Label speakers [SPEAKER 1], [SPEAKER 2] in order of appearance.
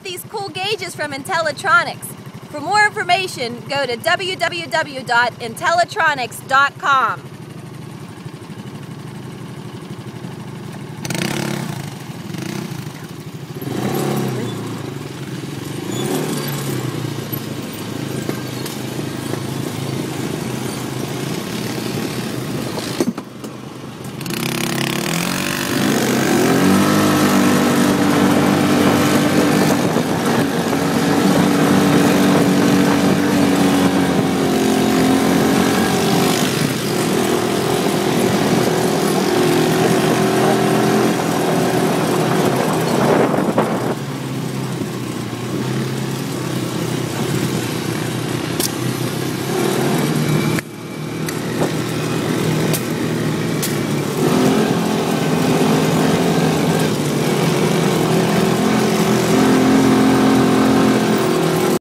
[SPEAKER 1] out these cool gauges from Intellitronics. For more information, go to www.intellitronics.com.